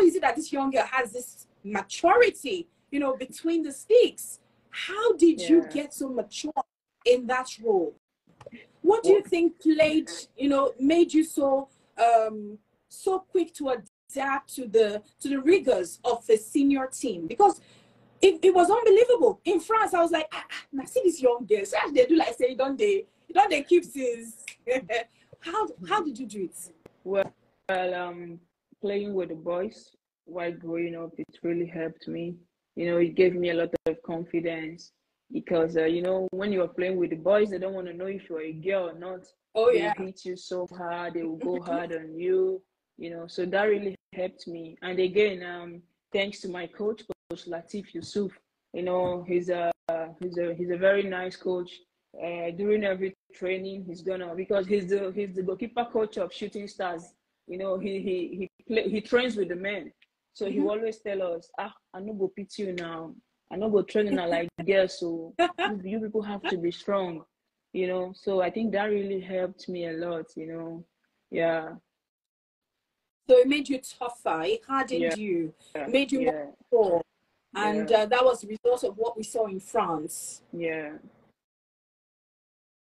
how is it that this young girl has this maturity, you know, between the sticks? How did yeah. you get so mature in that role? What do you think played, you know, made you so um so quick to adapt to the to the rigors of the senior team? Because it, it was unbelievable. In France, I was like, ah, ah now see this young girls. As they do like say, don't they? Don't they keep this? how how did you do it? Well, well, um, playing with the boys while growing up, it really helped me. You know, it gave me a lot of confidence because uh, you know when you are playing with the boys, they don't want to know if you're a girl or not. Oh yeah, they hit you so hard, they will go hard on you. You know, so that really helped me. And again, um, thanks to my coach, Coach Latif Yusuf. You know, he's a he's a he's a very nice coach. Uh, during every training, he's gonna because he's the he's the goalkeeper coach of Shooting Stars. You know, he he he play, he trains with the men, so mm-hmm. he always tell us, ah, I no go pity you now. I no go training like girls, so you, you people have to be strong. You know, so I think that really helped me a lot. You know, yeah. So it made you tougher. It hardened yeah. you. It made you yeah. more and yeah. uh, that was the result of what we saw in France. Yeah.